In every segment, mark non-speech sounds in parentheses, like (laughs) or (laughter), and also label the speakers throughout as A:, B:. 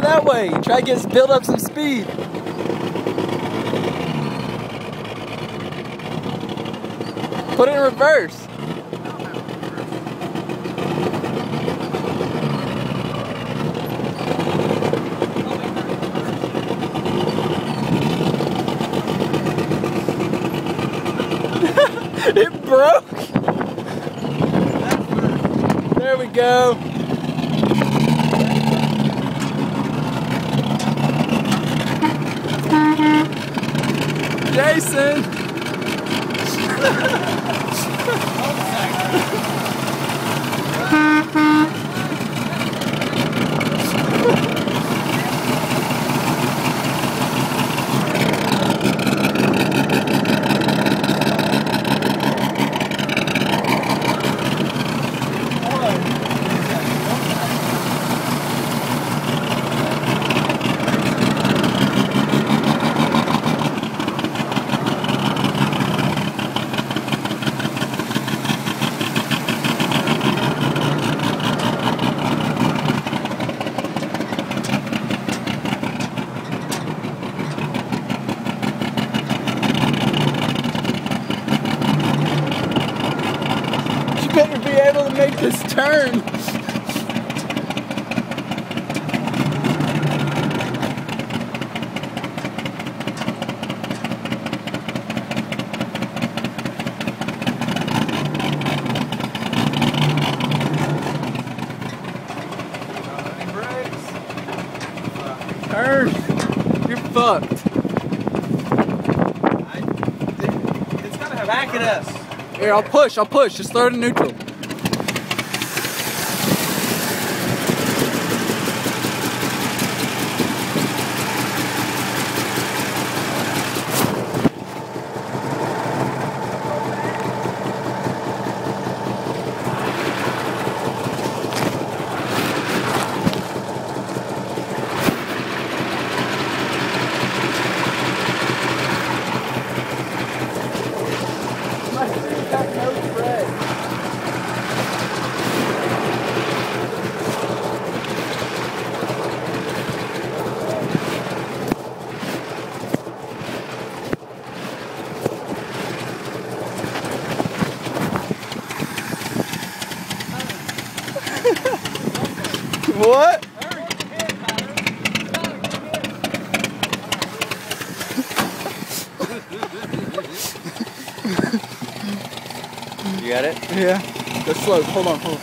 A: that way. Try to get build up some speed. Put it in reverse. (laughs) it broke. There we go. Jason. You better be able to make this turn. Turn. You're fucked.
B: It's gonna have back at us.
A: Here, I'll push. I'll push. Just throw it in neutral.
B: You got it?
A: Yeah. Go slow. Hold on. Hold on.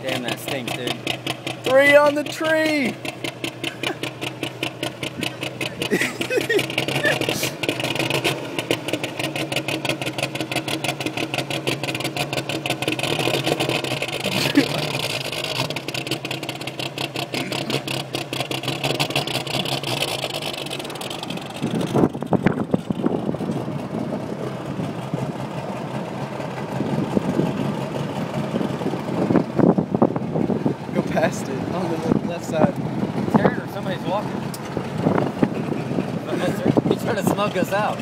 B: Damn, that stinks, dude.
A: Three on the tree. Past it on the left side.
B: Taryn or somebody's walking. He's trying to smoke us out.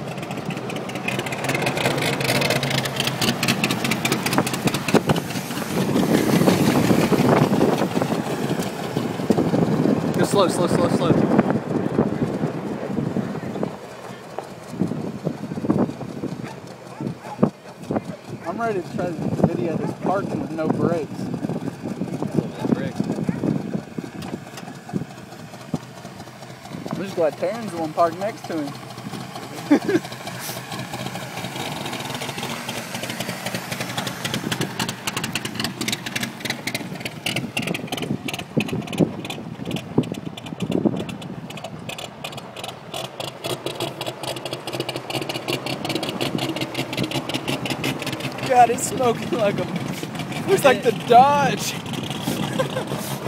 A: Go slow, slow, slow, slow. I'm ready to try to video this parking with no brakes. I'm just glad Taryn's the one parked next to him. God, it's smoking like a. Looks like the Dodge. (laughs)